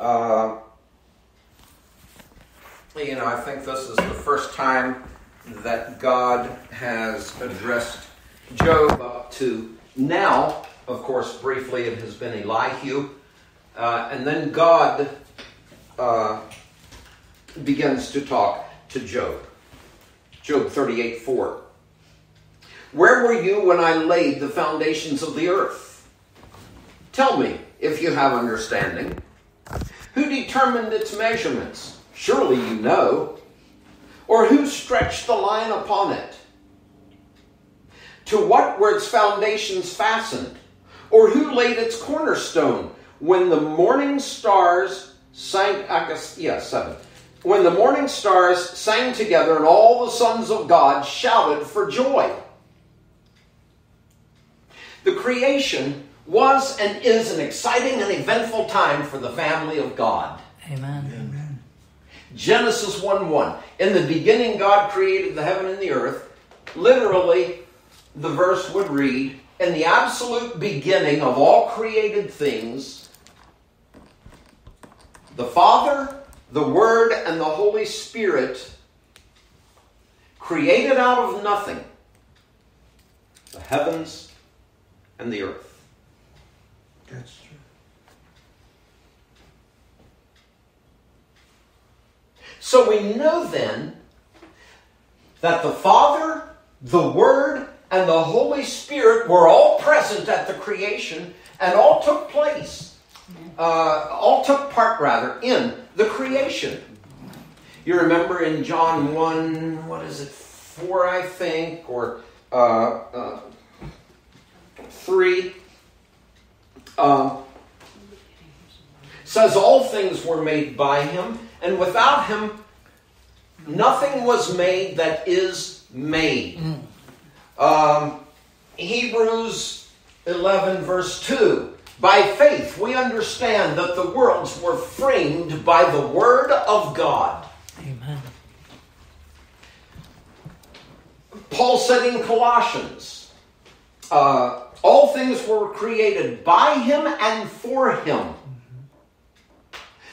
Uh, you know, I think this is the first time that God has addressed Job up to now. Of course, briefly it has been Elihu. Uh, and then God uh, begins to talk to Job. Job 38 4. Where were you when I laid the foundations of the earth? Tell me if you have understanding. Who determined its measurements? Surely you know. Or who stretched the line upon it? To what were its foundations fastened? Or who laid its cornerstone when the morning stars sang? I guess, yeah, seven. When the morning stars sang together and all the sons of God shouted for joy. The creation was and is an exciting and eventful time for the family of God. Amen. Amen. Genesis 1 1. In the beginning, God created the heaven and the earth. Literally, the verse would read In the absolute beginning of all created things, the Father, the Word, and the Holy Spirit created out of nothing the heavens and the earth. That's true. So we know then that the Father, the Word, and the Holy Spirit were all present at the creation and all took place, uh, all took part rather, in the creation. You remember in John 1, what is it, 4, I think, or uh, uh, 3, uh, says all things were made by him, and without him nothing was made that is made. Um, Hebrews 11, verse 2. By faith, we understand that the worlds were framed by the Word of God. Amen. Paul said in Colossians, uh, all things were created by him and for him.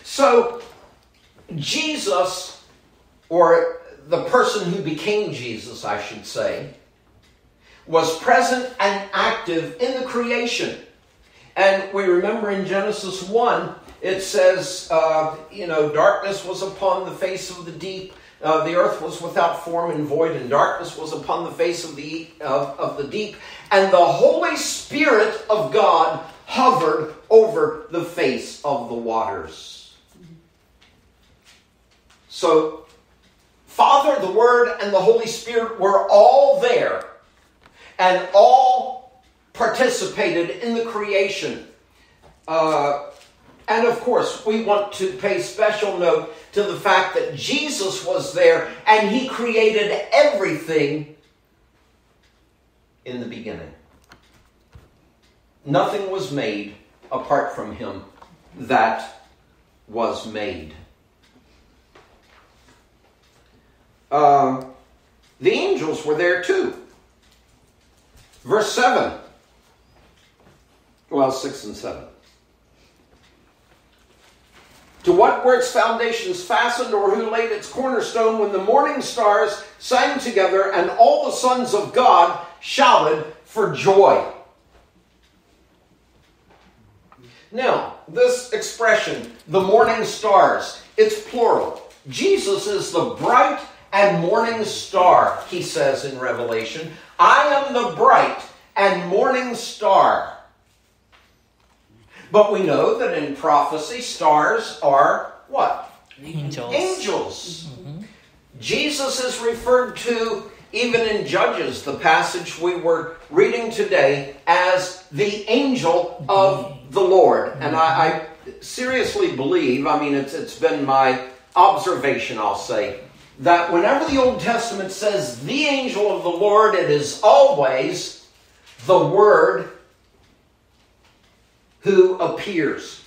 So, Jesus, or the person who became Jesus, I should say, was present and active in the creation. And we remember in Genesis 1, it says, uh, you know, darkness was upon the face of the deep. Uh, the earth was without form and void, and darkness was upon the face of the of, of the deep, and the Holy Spirit of God hovered over the face of the waters. So, Father, the Word, and the Holy Spirit were all there, and all participated in the creation. Uh, and of course, we want to pay special note to the fact that Jesus was there and he created everything in the beginning. Nothing was made apart from him that was made. Uh, the angels were there too. Verse 7. Well, 6 and 7. To what were its foundations fastened, or who laid its cornerstone when the morning stars sang together and all the sons of God shouted for joy? Now, this expression, the morning stars, it's plural. Jesus is the bright and morning star, he says in Revelation. I am the bright and morning star. But we know that in prophecy, stars are what? Angels. Angels. Mm-hmm. Jesus is referred to even in Judges, the passage we were reading today, as the angel of mm-hmm. the Lord. And I, I mm-hmm. seriously believe, I mean, it's, it's been my observation, I'll say, that whenever the Old Testament says the angel of the Lord, it is always the Word who appears.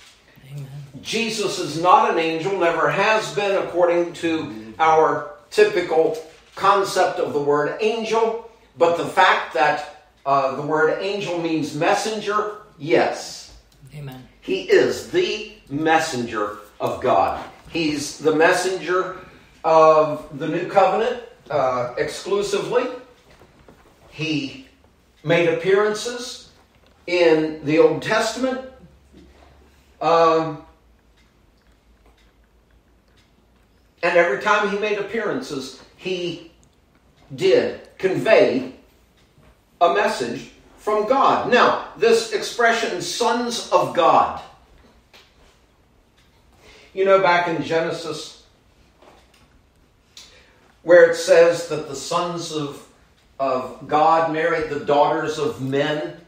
Amen. Jesus is not an angel, never has been, according to our typical concept of the word angel. But the fact that uh, the word angel means messenger, yes, Amen. he is the messenger of God. He's the messenger of the new covenant uh, exclusively. He made appearances in the Old Testament. Um, and every time he made appearances, he did convey a message from God. Now, this expression, sons of God, you know, back in Genesis, where it says that the sons of, of God married the daughters of men,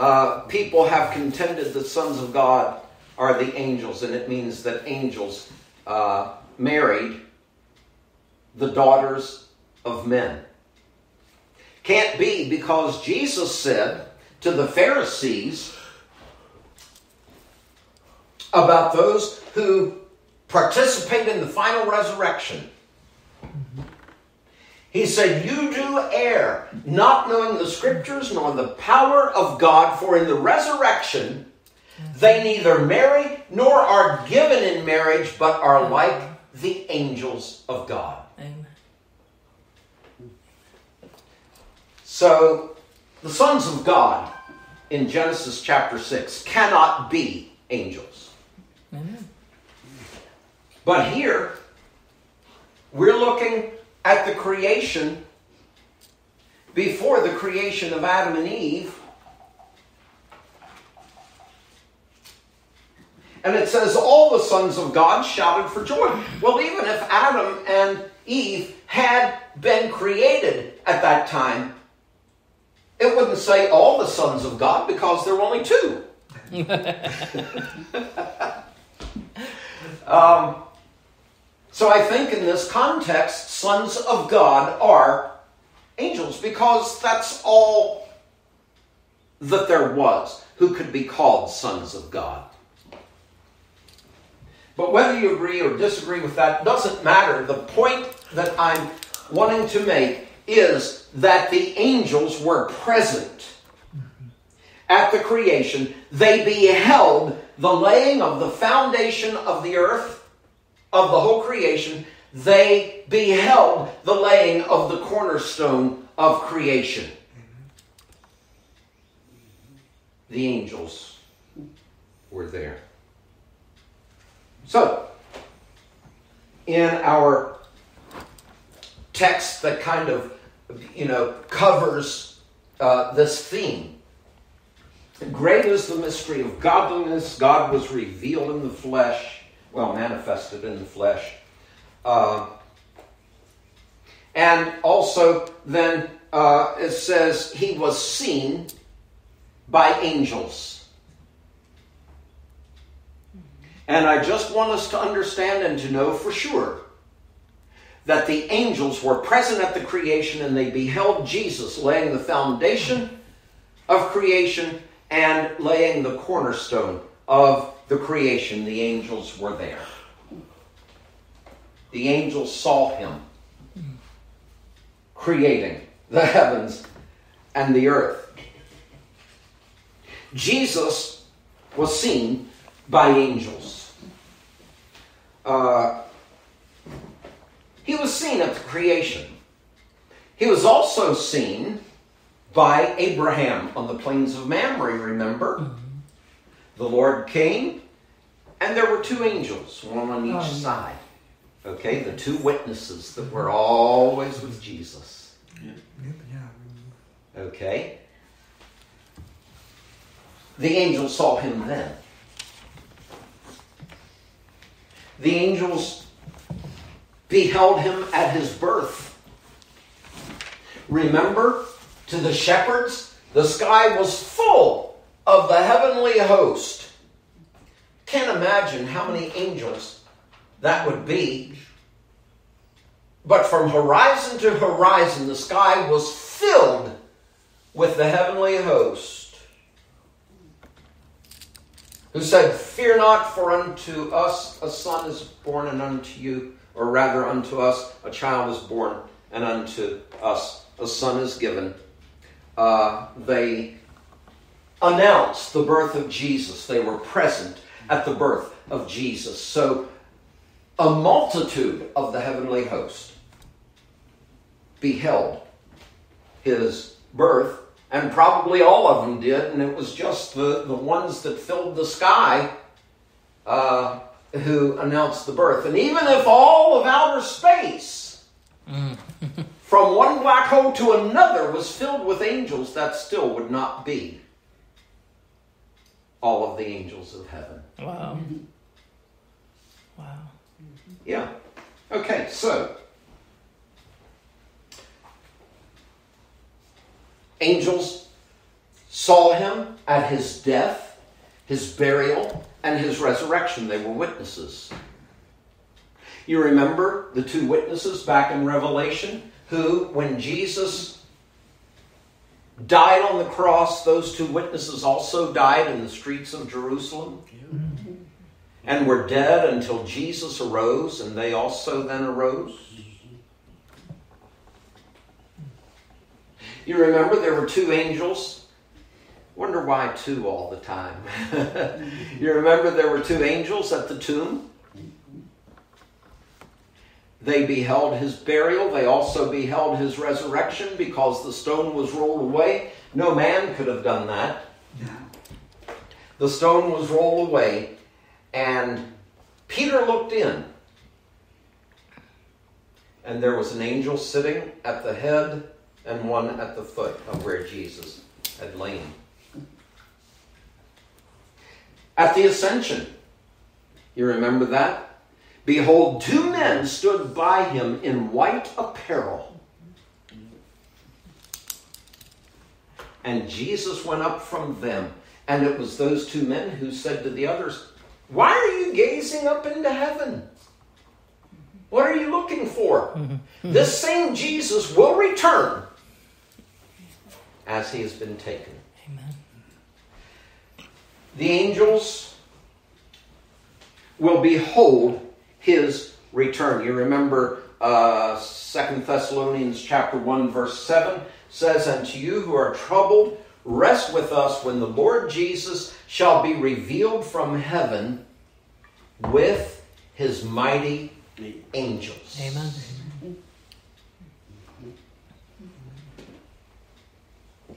uh, people have contended the sons of God are the angels, and it means that angels uh, married the daughters of men. Can't be because Jesus said to the Pharisees about those who participate in the final resurrection. He said, You do err, not knowing the scriptures nor the power of God, for in the resurrection they neither marry nor are given in marriage, but are like the angels of God. Amen. So, the sons of God in Genesis chapter 6 cannot be angels. Amen. But here, we're looking at the creation before the creation of Adam and Eve. And it says, All the sons of God shouted for joy. Well, even if Adam and Eve had been created at that time, it wouldn't say all the sons of God because there were only two. um, so I think in this context, sons of God are angels because that's all that there was who could be called sons of God. But whether you agree or disagree with that doesn't matter. The point that I'm wanting to make is that the angels were present at the creation. They beheld the laying of the foundation of the earth, of the whole creation. They beheld the laying of the cornerstone of creation. The angels were there. So, in our text that kind of, you know, covers uh, this theme, great is the mystery of godliness. God was revealed in the flesh, well, manifested in the flesh. Uh, and also, then uh, it says he was seen by angels. And I just want us to understand and to know for sure that the angels were present at the creation and they beheld Jesus laying the foundation of creation and laying the cornerstone of the creation. The angels were there. The angels saw him creating the heavens and the earth. Jesus was seen by angels. Uh, he was seen at the creation. He was also seen by Abraham on the plains of Mamre, remember? Mm-hmm. The Lord came, and there were two angels, one on each oh, side. Okay, the two witnesses that were always with Jesus. Okay. The angel saw him then. The angels beheld him at his birth. Remember, to the shepherds, the sky was full of the heavenly host. Can't imagine how many angels that would be. But from horizon to horizon, the sky was filled with the heavenly host who said, Fear not, for unto us a son is born, and unto you, or rather unto us a child is born, and unto us a son is given. Uh, they announced the birth of Jesus. They were present at the birth of Jesus. So, a multitude of the heavenly host beheld his birth, and probably all of them did, and it was just the, the ones that filled the sky uh, who announced the birth. And even if all of outer space, from one black hole to another, was filled with angels, that still would not be all of the angels of heaven. Wow. Mm-hmm. Wow. Yeah. Okay, so angels saw him at his death, his burial, and his resurrection. They were witnesses. You remember the two witnesses back in Revelation who, when Jesus died on the cross, those two witnesses also died in the streets of Jerusalem and were dead until Jesus arose, and they also then arose. You remember there were two angels? Wonder why two all the time. you remember there were two angels at the tomb? They beheld his burial. They also beheld his resurrection because the stone was rolled away. No man could have done that. The stone was rolled away, and Peter looked in. And there was an angel sitting at the head and one at the foot of where Jesus had lain. At the ascension, you remember that? Behold, two men stood by him in white apparel. And Jesus went up from them. And it was those two men who said to the others, Why are you gazing up into heaven? What are you looking for? This same Jesus will return as he has been taken. Amen. The angels will behold his return. You remember uh, 2 Thessalonians chapter 1 verse 7 says, And to you who are troubled, rest with us when the Lord Jesus shall be revealed from heaven with his mighty angels. Amen.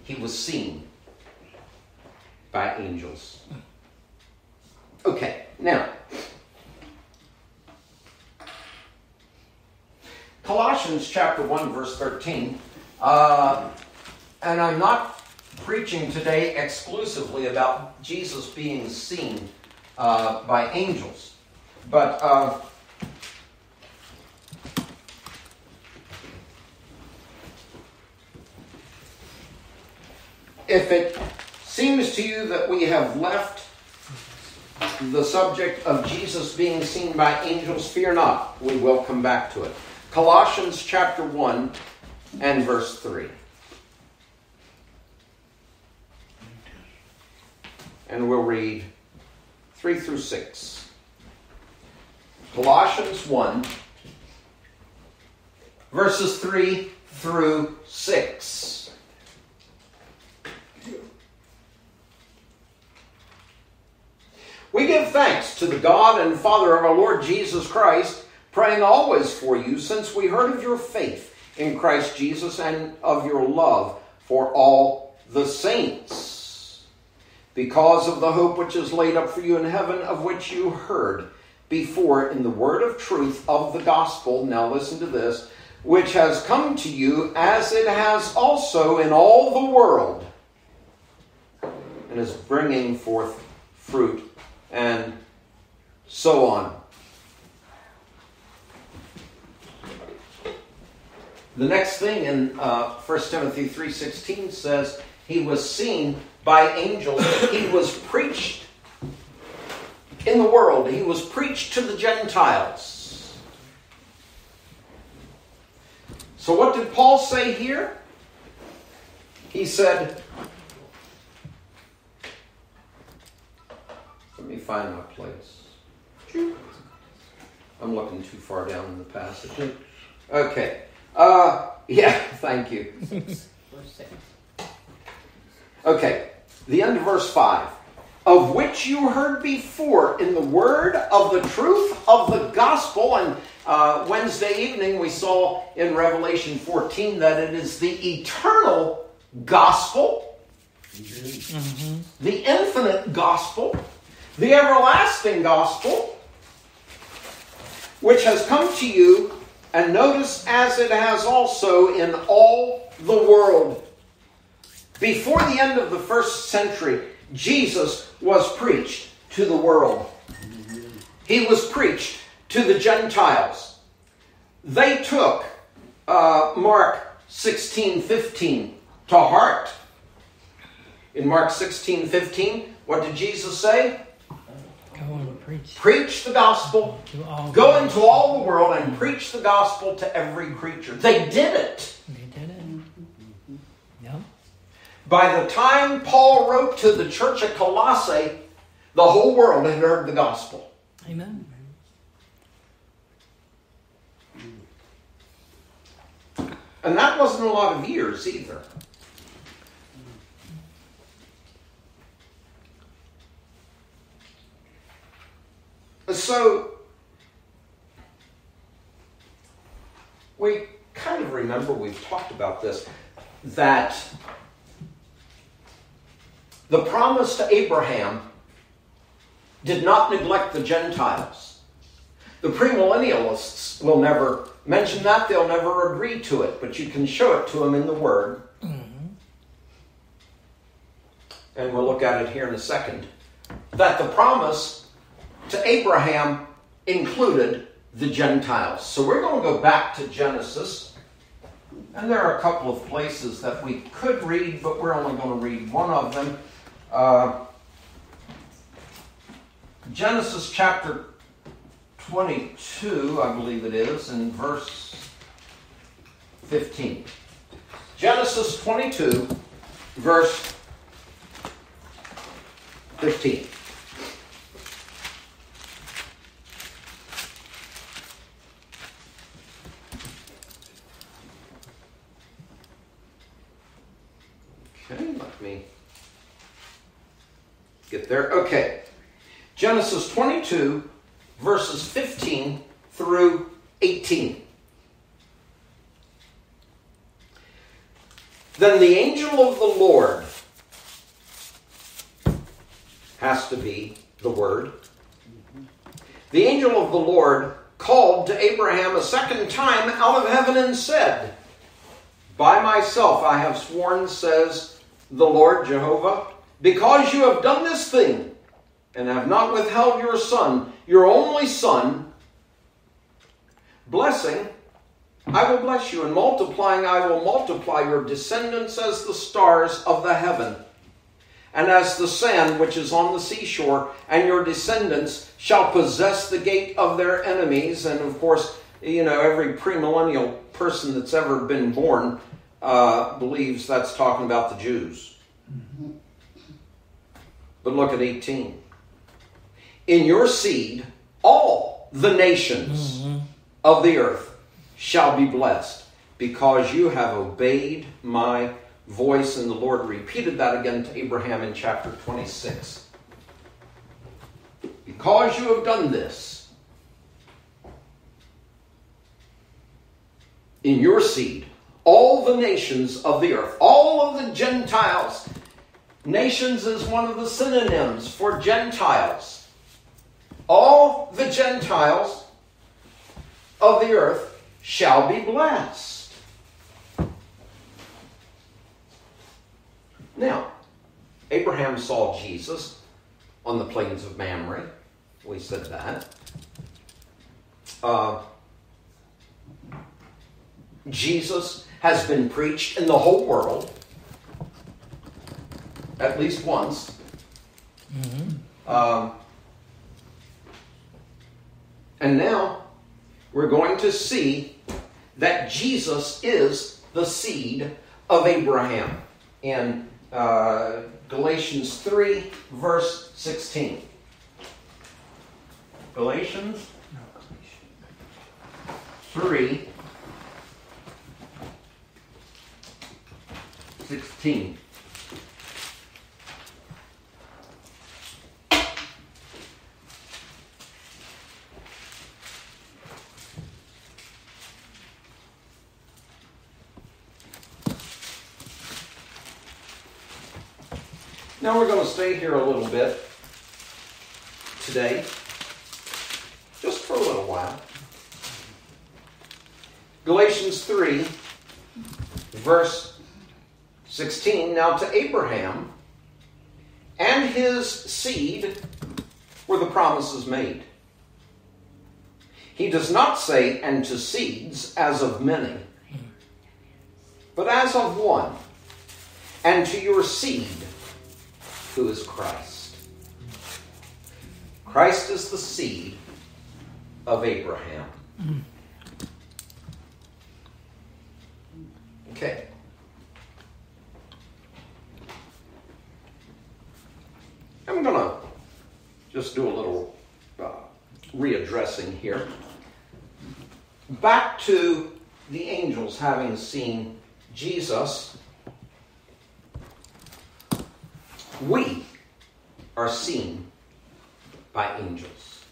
He was seen by angels. Okay, now, Colossians chapter 1, verse 13. Uh, and I'm not preaching today exclusively about Jesus being seen uh, by angels, but uh, if it seems to you that we have left the subject of Jesus being seen by angels, fear not. We will come back to it. Colossians chapter 1 and verse 3. And we'll read 3 through 6. Colossians 1, verses 3 through 6. We give thanks to the God and Father of our Lord Jesus Christ, praying always for you, since we heard of your faith in Christ Jesus and of your love for all the saints, because of the hope which is laid up for you in heaven, of which you heard before in the word of truth of the gospel. Now listen to this, which has come to you as it has also in all the world, and is bringing forth fruit and so on. The next thing in uh, 1 Timothy 3.16 says, He was seen by angels. he was preached in the world. He was preached to the Gentiles. So what did Paul say here? He said, Let me find my place. I'm looking too far down in the passage. Okay. Uh, yeah, thank you. Okay, the end of verse 5. of which you heard before in the word of the truth of the gospel. And uh, Wednesday evening we saw in Revelation 14 that it is the eternal gospel, mm-hmm. the infinite gospel, the everlasting gospel, which has come to you, and notice as it has also in all the world. Before the end of the first century, Jesus was preached to the world. He was preached to the Gentiles. They took uh, Mark 16 15 to heart. In Mark 16 15, what did Jesus say? Go preach. Preach the gospel. Go into all the world and preach the gospel to every creature. They did it. They did it. Yep. By the time Paul wrote to the church at Colossae, the whole world had heard the gospel. Amen. And that wasn't a lot of years either. So, we kind of remember we've talked about this that the promise to Abraham did not neglect the Gentiles. The premillennialists will never mention that, they'll never agree to it, but you can show it to them in the Word. Mm-hmm. And we'll look at it here in a second. That the promise to Abraham included the Gentiles. So we're going to go back to Genesis and there are a couple of places that we could read, but we're only going to read one of them. Uh, Genesis chapter 22, I believe it is, in verse 15. Genesis 22, verse 15. Get there? Okay. Genesis 22, verses 15 through 18. Then the angel of the Lord has to be the Word. The angel of the Lord called to Abraham a second time out of heaven and said, By myself I have sworn, says the Lord Jehovah because you have done this thing and have not withheld your son, your only son, blessing, I will bless you, and multiplying, I will multiply your descendants as the stars of the heaven, and as the sand which is on the seashore, and your descendants shall possess the gate of their enemies. And of course, you know, every premillennial person that's ever been born uh, believes that's talking about the Jews. Mm-hmm. But look at 18. In your seed, all the nations mm-hmm. of the earth shall be blessed because you have obeyed my voice. And the Lord repeated that again to Abraham in chapter 26. Because you have done this, in your seed, all the nations of the earth, all of the Gentiles Nations is one of the synonyms for Gentiles. All the Gentiles of the earth shall be blessed. Now, Abraham saw Jesus on the plains of Mamre. We said that. Uh, Jesus has been preached in the whole world at least once. Mm-hmm. Um, and now we're going to see that Jesus is the seed of Abraham in uh, Galatians 3, verse 16. Galatians 3, 16. Now we're going to stay here a little bit today, just for a little while. Galatians 3, verse 16. Now to Abraham and his seed were the promises made. He does not say, and to seeds as of many, but as of one, and to your seed, who is Christ. Christ is the seed of Abraham. Okay. I'm going to just do a little uh, readdressing here. Back to the angels having seen Jesus, we are seen by angels.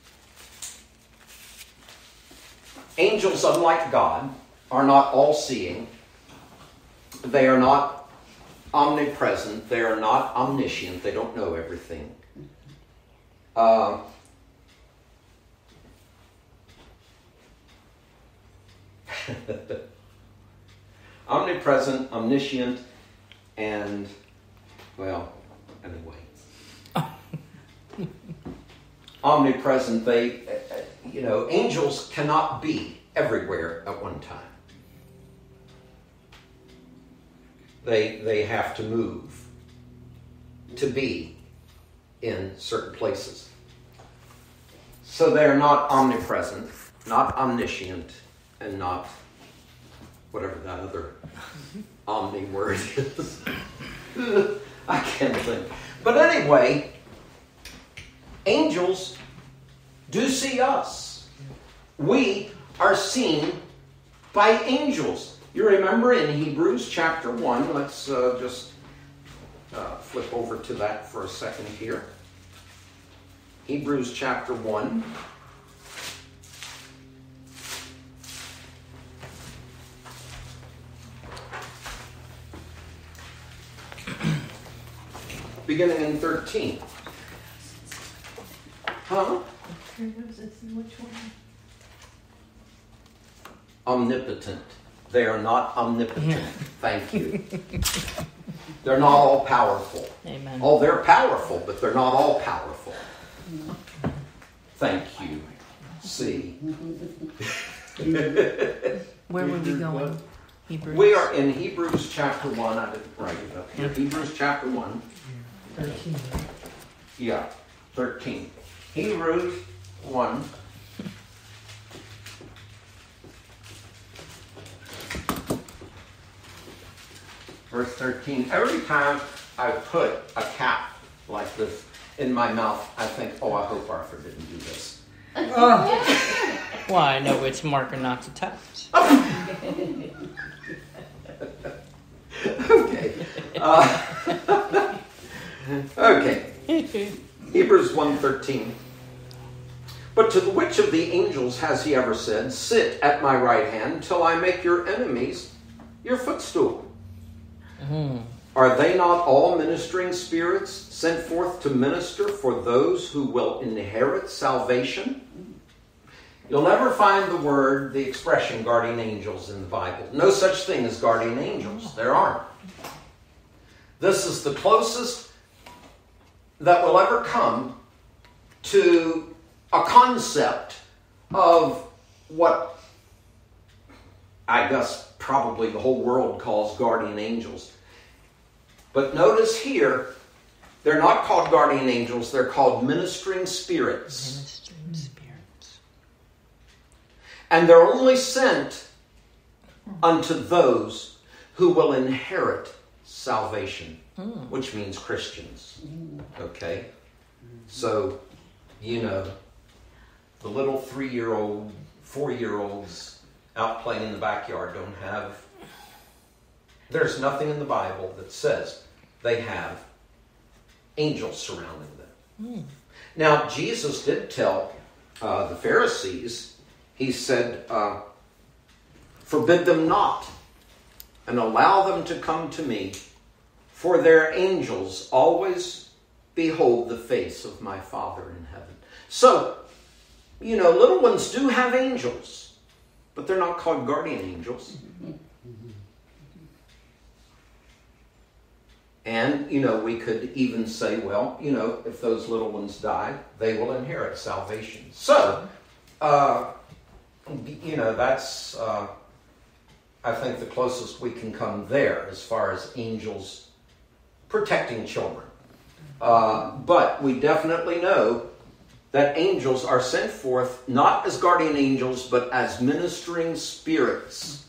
Angels, unlike God, are not all seeing. They are not omnipresent. They are not omniscient. They don't know everything. Uh, omnipresent, omniscient, and, well, anyway. omnipresent, they, you know, angels cannot be everywhere at one time. They, they have to move to be in certain places. So they're not omnipresent, not omniscient, and not whatever that other omni word is. I can't think. But anyway, angels do see us. We are seen by angels. You remember in Hebrews chapter 1, let's uh, just uh, flip over to that for a second here. Hebrews chapter 1. Beginning in 13. Huh? Omnipotent. They are not omnipotent. Thank you. They're not all powerful. Amen. Oh, they're powerful, but they're not all powerful. Thank you. See. Where were we going? Hebrews. We are in Hebrews chapter 1. I didn't write it up here. Hebrews chapter 1. 13. Yeah, 13. Hebrews 1. Verse 13. Every time I put a cap like this in my mouth, I think, oh, I hope Arthur didn't do this. Well, I know which marker not to touch. Okay. Uh, okay. Hebrews 1.13 But to which of the angels has he ever said, Sit at my right hand till I make your enemies your footstool? Hmm. Are they not all ministering spirits sent forth to minister for those who will inherit salvation? You'll never find the word, the expression guardian angels in the Bible. No such thing as guardian angels. There aren't. This is the closest that will ever come to a concept of what I guess probably the whole world calls guardian angels. But notice here, they're not called guardian angels, they're called ministering spirits. Ministering spirits. And they're only sent unto those who will inherit salvation, which means Christians. Okay? So, you know, the little three year old, four year olds out playing in the backyard don't have. There's nothing in the Bible that says they have angels surrounding them. Now, Jesus did tell uh, the Pharisees, he said, uh, Forbid them not, and allow them to come to me, for their angels always behold the face of my Father in heaven. So, you know, little ones do have angels, but they're not called guardian angels. And, you know, we could even say, well, you know, if those little ones die, they will inherit salvation. So, uh, you know, that's, uh, I think, the closest we can come there as far as angels protecting children. Uh, but we definitely know that angels are sent forth not as guardian angels, but as ministering spirits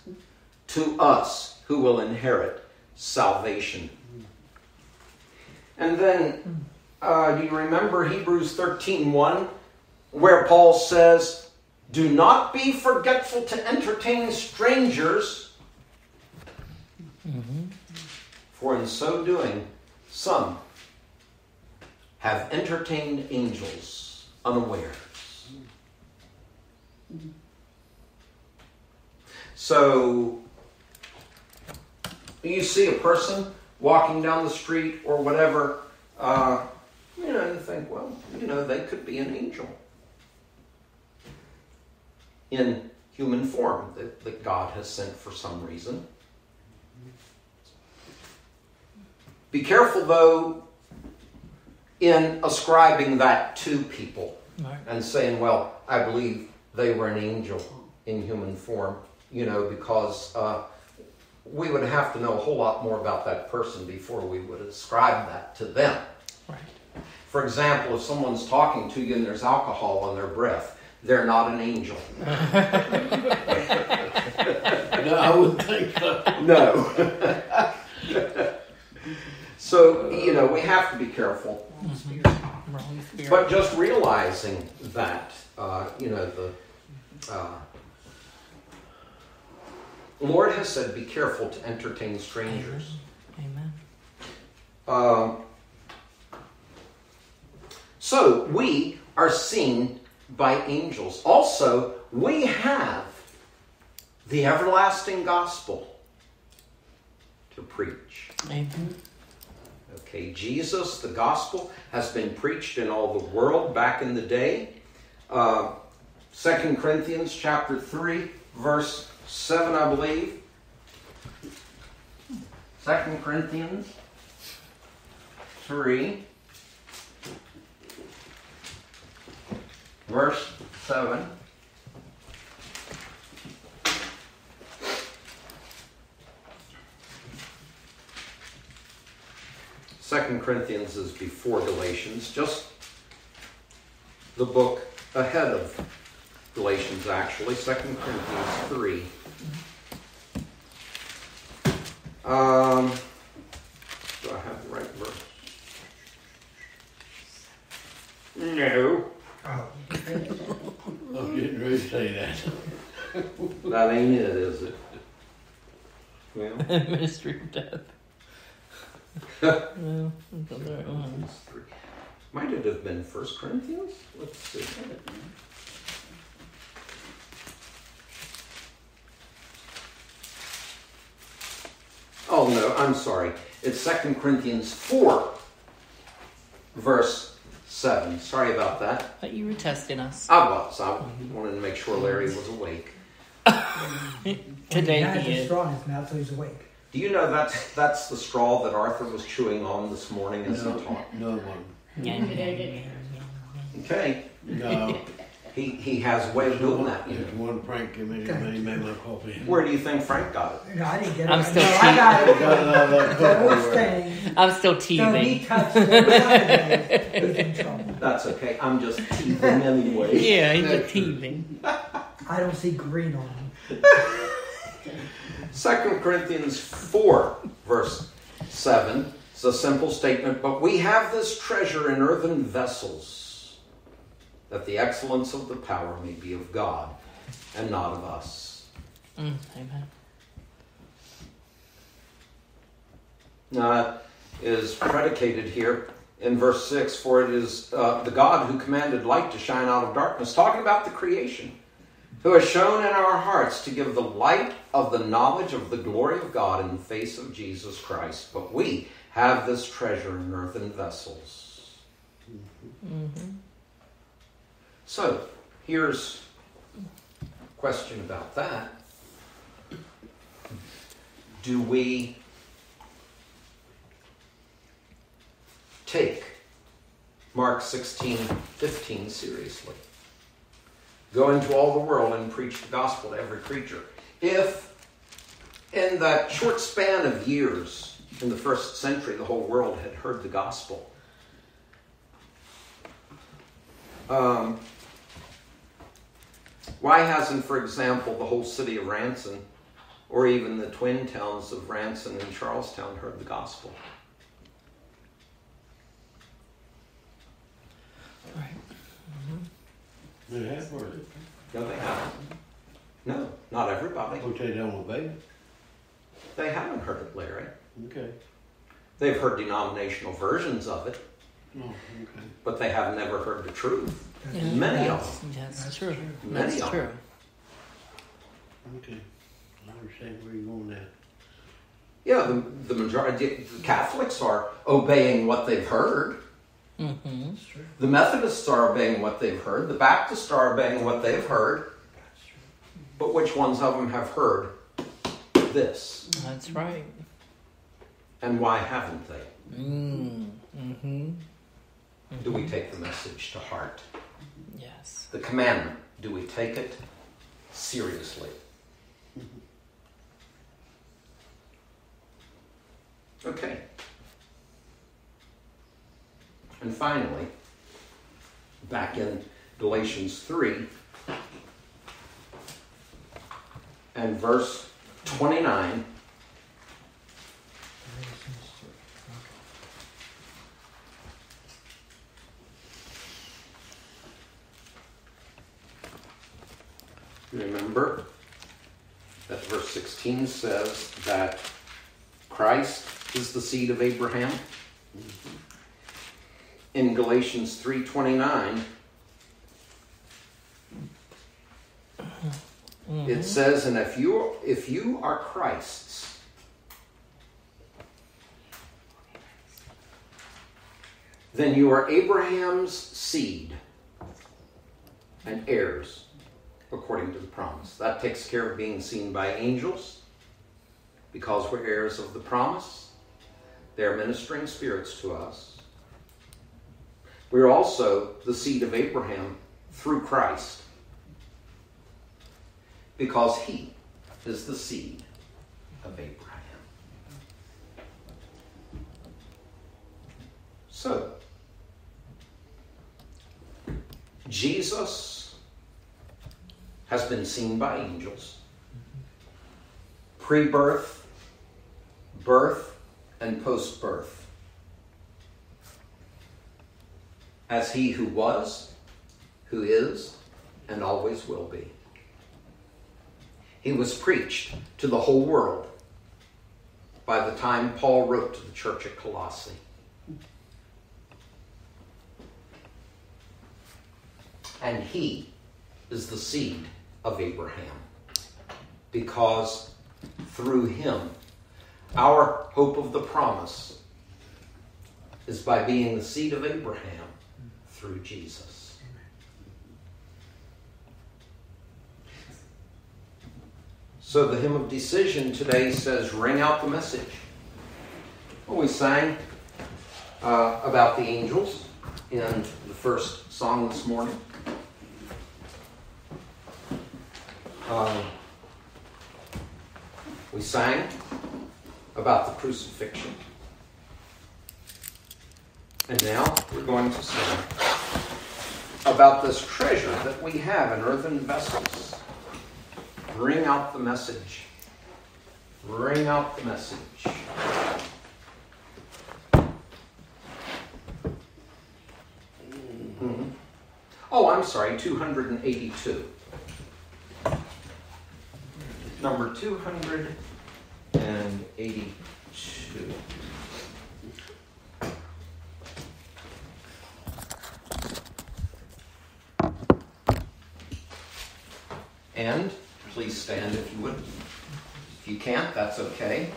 to us who will inherit salvation. And then, uh, do you remember Hebrews 13 1, where Paul says, Do not be forgetful to entertain strangers, mm-hmm. for in so doing, some have entertained angels unawares. So, you see a person walking down the street or whatever, uh, you know, you think, well, you know, they could be an angel in human form that, that God has sent for some reason. Be careful, though, in ascribing that to people right. and saying, well, I believe they were an angel in human form, you know, because uh, we would have to know a whole lot more about that person before we would ascribe that to them. Right. For example, if someone's talking to you and there's alcohol on their breath, they're not an angel. no, I wouldn't think so. No. so, you know, we have to be careful. Mm-hmm. But just realizing that, uh, you know, the. Uh, Lord has said, be careful to entertain strangers. Amen. Um, so we are seen by angels. Also, we have the everlasting gospel to preach. Amen. Okay, Jesus, the gospel, has been preached in all the world back in the day. Uh, 2 Corinthians chapter 3, verse 7, I believe. Second Corinthians 3, verse 7. Second Corinthians is before Galatians, just the book ahead of Galatians, actually, 2 Corinthians 3. Um, do I have the right verse? No. Oh. I'm getting ready to say that. that ain't it, is it? Well, Ministry of Death. Well, Might it have been First Corinthians? Let's see. Oh, no, I'm sorry. It's 2 Corinthians 4, verse 7. Sorry about that. But you were testing us. I was. I wanted to make sure Larry was awake. Today he, he is. straw in his mouth, so he's awake. Do you know that's that's the straw that Arthur was chewing on this morning as no, he talked? No one. Okay. No. He, he has a way of doing that. You know. one Frank came in and he made my coffee. Where do you think Frank got it? No, I didn't get it. I'm still no, I got it. got it out of that The cup whole thing. I'm still So teething. he touched it. He's in trouble. That's okay. I'm just teething anyway. yeah, he's a teething. I don't see green on him. Second Corinthians 4, verse 7. It's a simple statement, but we have this treasure in earthen vessels that the excellence of the power may be of God and not of us. Mm, amen. Now, that is predicated here in verse 6 for it is uh, the God who commanded light to shine out of darkness, talking about the creation, who has shown in our hearts to give the light of the knowledge of the glory of God in the face of Jesus Christ. But we have this treasure in earthen vessels Mm-hmm. So, here's a question about that. Do we take Mark 16, 15 seriously? Go into all the world and preach the gospel to every creature. If in that short span of years in the first century the whole world had heard the gospel, um, why hasn't, for example, the whole city of Ranson or even the twin towns of Ranson and Charles Town heard the gospel? Right. They have heard it, No, they haven't. No, not everybody. which they don't obey it. They haven't heard it, Larry. Okay. They've heard denominational versions of it, Oh, okay. but they have never heard the truth. Yeah, Many of that's, That's, That's true. true. Many That's of true. them. Okay. I understand where you're going at. Yeah, the, the majority, the Catholics are obeying what they've heard. Mm-hmm. The Methodists are obeying what they've heard. The Baptists are obeying what they've heard. But which ones of them have heard this? That's right. And why haven't they? Mm. Mm-hmm. Do we take the message to heart? Yes. The commandment, do we take it seriously? Okay. And finally, back in Galatians 3 and verse 29. Remember that verse 16 says that Christ is the seed of Abraham. Mm-hmm. In Galatians 3:29 it mm-hmm. says and if you if you are Christ's then you are Abraham's seed and heirs according to the promise. That takes care of being seen by angels because we're heirs of the promise. They're ministering spirits to us. We're also the seed of Abraham through Christ because he is the seed of Abraham. So, Jesus has been seen by angels. Pre birth, birth, and post birth. As he who was, who is, and always will be. He was preached to the whole world by the time Paul wrote to the church at Colossae. And he is the seed of Abraham. Because through him, our hope of the promise is by being the seed of Abraham through Jesus. So the hymn of decision today says, Ring out the message. Well, we sang uh, about the angels in the first song this morning. Um, we sang about the crucifixion. And now we're going to sing about this treasure that we have in earthen vessels. Bring out the message. Bring out the message. Mhm. Oh, I'm sorry, 282. Number 282. And please stand if you would. If you can't, that's okay.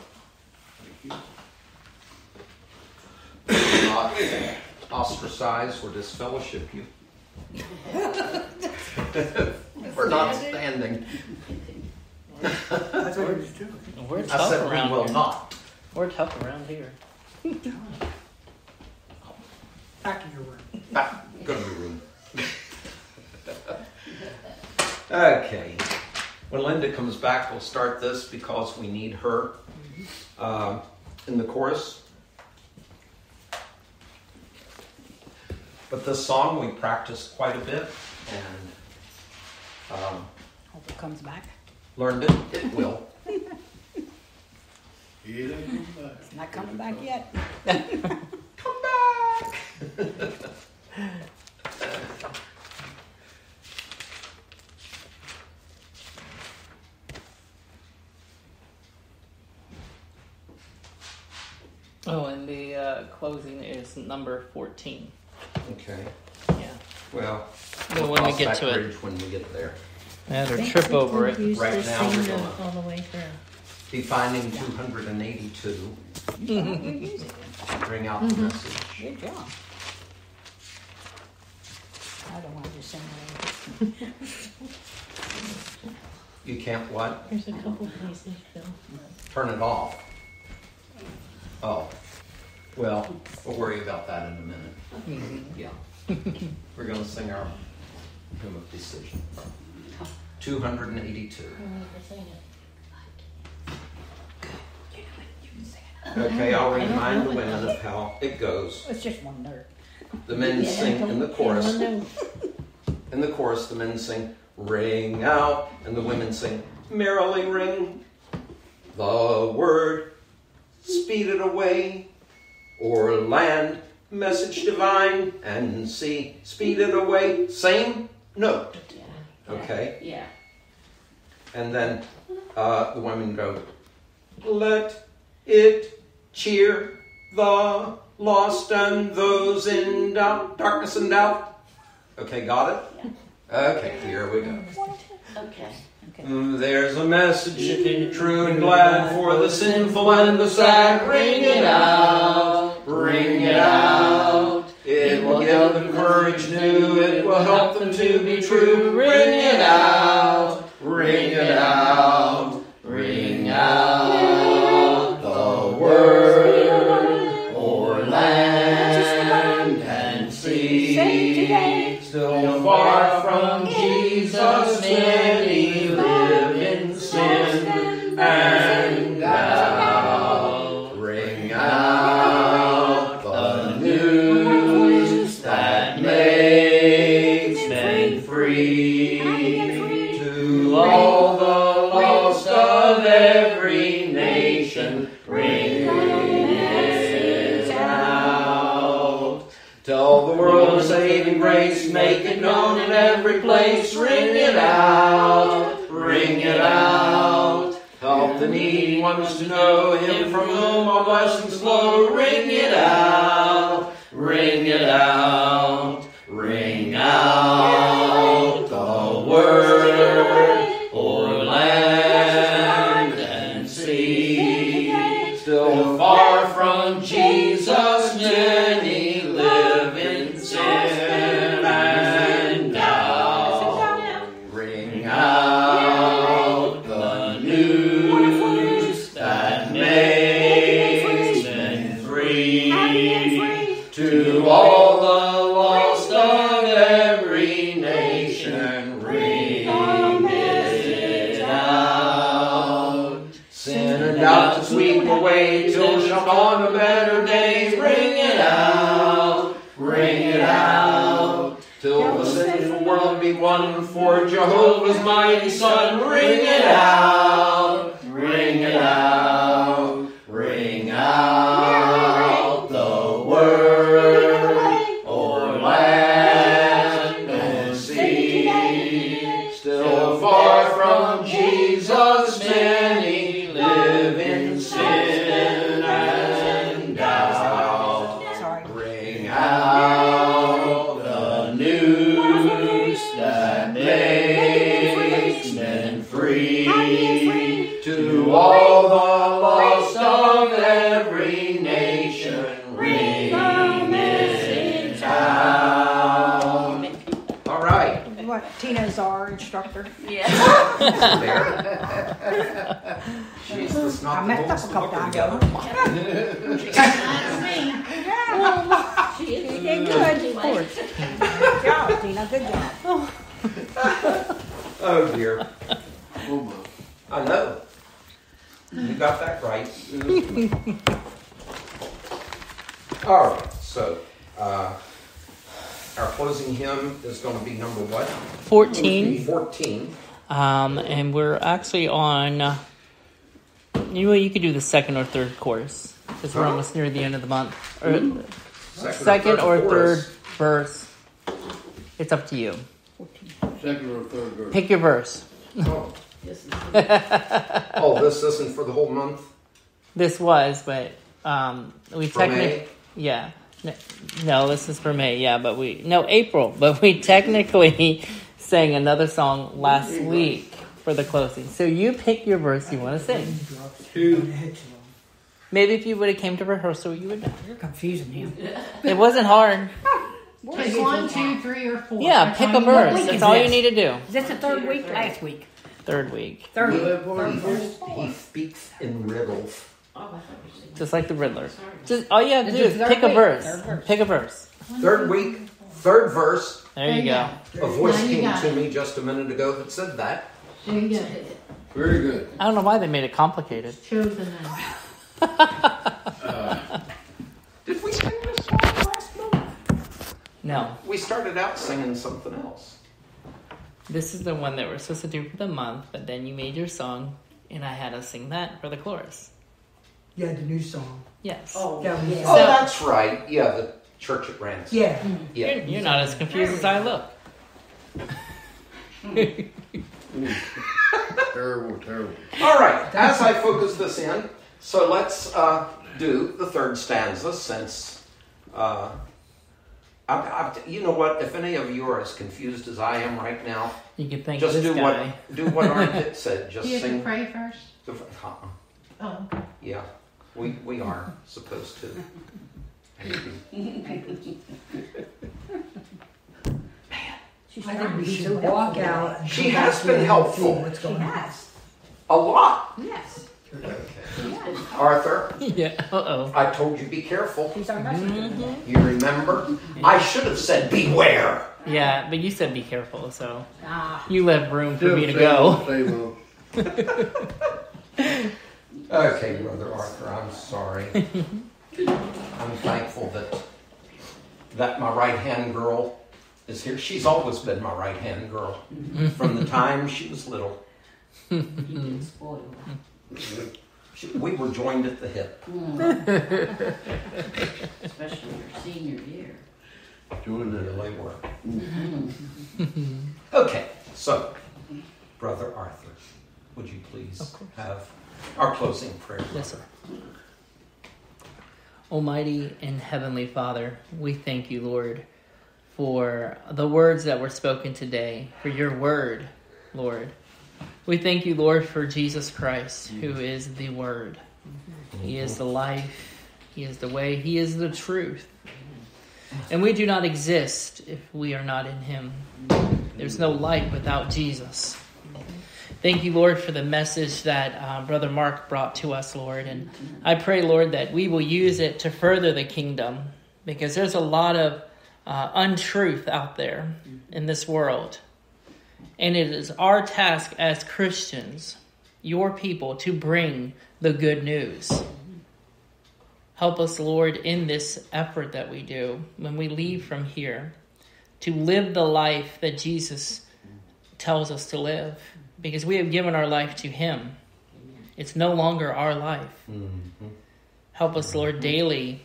Not ostracize or disfellowship you for not standing. That's what we're just doing. We're I tough said we around will here. not. We're tough around here. Back in your room. Back, go to your room. Okay. When Linda comes back, we'll start this because we need her uh, in the chorus. But this song we practiced quite a bit and um, Hope it comes back. learned it. It will. He ain't come back. It's not coming back yet. Come back. Oh, and the uh, closing is number 14. Okay. Yeah. Well, Well, we'll when we cross get that to it. bridge when we get there. Add or trip over it. Right Right now, we're gonna- all the way through. Defining 282. You're using it. Bring out the message. Good job. I don't want to sing it. You can't what? There's a couple places, Phil. Turn it off. Oh. Well, we'll worry about that in a minute. Yeah. We're going to sing our hymn of decision. 282. Okay, I'll remind the women of how it goes. It's just one note. The men Yeah, sing in the chorus. In the chorus, the men sing, ring out, and the women sing, merrily ring the word, speed it away, or land, message divine, and see, speed it away, same note, Yeah. okay? Yeah. And then uh, the women go, let it cheer the lost and those in doubt, darkness and doubt. Okay, got it? Okay, here we go. Okay. Okay. Mm, There's a message true and glad for the sinful and the sad. Ring it out, ring it out. It will give them courage new, it will help them to be true. Ring it out, ring it out, place. Ring it out, ring it out. Help the needy ones to know Him from whom all blessings flow. Ring it out, ring it out, just I messed up a couple put her times. together. That's me. Yeah. She is. You did good. Good job, Tina. Good job. Oh dear. Oh, my. I know. You got that right. All right, so uh, our closing hymn is going to be number what? 14. 14. Um, and we're actually on. You, you could do the second or third course because we're Huh? almost near the end of the month. Or, Second, second or third chorus. verse. It's up to you. Second or third verse. Pick your verse. Oh. This is oh, this isn't for the whole month? This was, but um, we For technically. Yeah. N- No, this is for May. Yeah, but we no April, but we technically sang another song last week for the closing. So you pick your verse you want to sing. Two. Maybe if you would have came to rehearsal, you would know. You're confusing him. It wasn't hard. Take one, two, three, or four. Yeah, That's pick all a you want. verse. week That's is all you this? need to do. Is this the third week? Last week. Third week, Third week. have one verse? He speaks in riddles. Oh, I thought you said. just like the Riddler. Just all you have to do is is third pick a week. verse. Third verse. Pick a verse. Third week, third verse. There you go. A voice Now you came got to me just a minute ago that said that. There you go. Very good. I don't know why they made it complicated. Chosen then. Did we sing this song last month? No, We started out singing something else. this is the one that we're supposed to do for the month, but then you made your song, and I had us sing that for the chorus. Yeah, the new song. Yes. Oh, Yeah, we- yeah. Oh, that's right. Yeah, the church at Rance. Yeah. Yeah. You're, you're not as confused as I look. Terrible, terrible. All right. As I focus this in, so let's uh, do the third stanza since. Uh, I, I, you know what? If any of you are as confused as I am right now, You can thank just this do guy. what do what Arnett said. Just Do you sing. pray first? The, uh-uh. Oh, okay. Yeah, we we are supposed to. I think we should walk out. and She come has back been here and helpful. see What's going on? A lot, Yes. Arthur. Yeah. Uh oh. I told you be careful. She's our messenger. You remember? I should have said beware. Yeah, but you said be careful, so Ah, you left room for Still me to go. old, Same old. Okay, brother Arthur, I'm sorry. I'm thankful that that my right hand girl is here. She's always been my right hand girl from the time she was little. You get spoiled. She, we were joined at the hip. Especially your senior year. Doing Yeah, that. they were. Okay, so, brother Arthur, would you please have our closing prayer? Yes, sir. Almighty and Heavenly Father, we thank you, Lord, for the words that were spoken today, for your word, Lord. We thank you, Lord, for Jesus Christ, who mm-hmm. is the Word. He is mm-hmm. the life, He is the way, He is the truth. Mm-hmm. And we do not exist if we are not in Him. There's no life without Jesus. Thank you, Lord, for the message that uh, Brother Mark brought to us, Lord. And I pray, Lord, that we will use it to further the kingdom because there's a lot of uh, untruth out there in this world. And it is our task as Christians, your people, to bring the good news. Help us, Lord, in this effort that we do when we leave from here to live the life that Jesus tells us to live because we have given our life to Him. It's no longer our life. Mhm. Help us, Lord, daily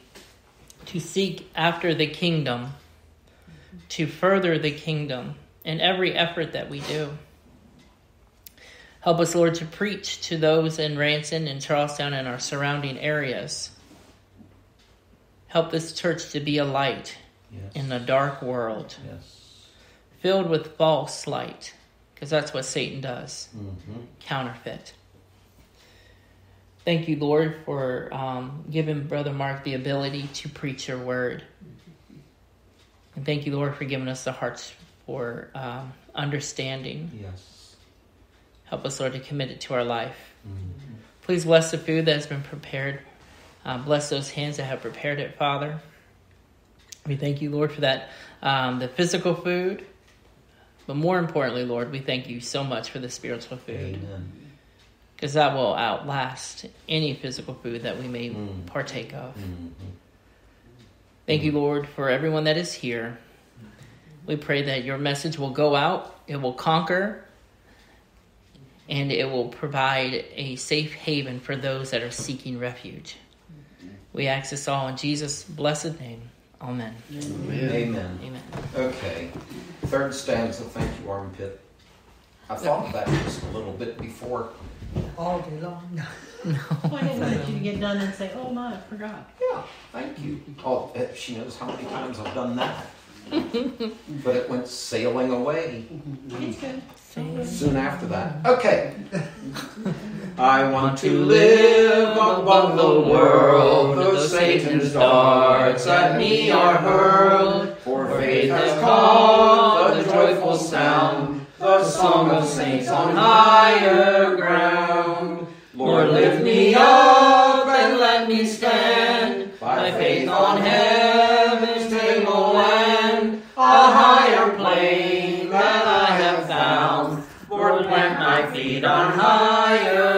to seek after the kingdom, to further the kingdom in every effort that we do. Help us, Lord, to preach to those in Ranson and Charles Town and our surrounding areas. Help this church to be a light Yes. in a dark world, Yes. filled with false light, because that's what Satan does Mhm. counterfeit. Thank you, Lord, for um, giving Brother Mark the ability to preach your word. And thank you, Lord, for giving us the hearts for um, understanding. Yes. Help us, Lord, to commit it to our life. Mm-hmm. Please bless the food that has been prepared. Uh, bless those hands that have prepared it, Father. We thank you, Lord, for that, um, the physical food. But more importantly, Lord, we thank you so much for the spiritual food. Because that will outlast any physical food that we may Mm. partake of. Mhm. Thank you, Lord, for everyone that is here. We pray that your message will go out, it will conquer, and it will provide a safe haven for those that are seeking refuge. We ask this all in Jesus' blessed name. Amen. Amen. Amen. Okay. Third stanza, thank you, armpit. I thought of that just a little bit before. All day long. Well, I didn't want you to get done and say, oh my, I forgot. Yeah, thank you. Oh, eh, she knows how many times I've done that. but it went sailing away It's good. soon after that. Okay. I want to live above the world, though Satan's darts at me are hurled. For faith has called the joyful sound, the song of saints on higher ground. Lord, lift me up and let me stand by faith on heaven's table land, a higher plane that I have found. Lord, plant my feet on higher.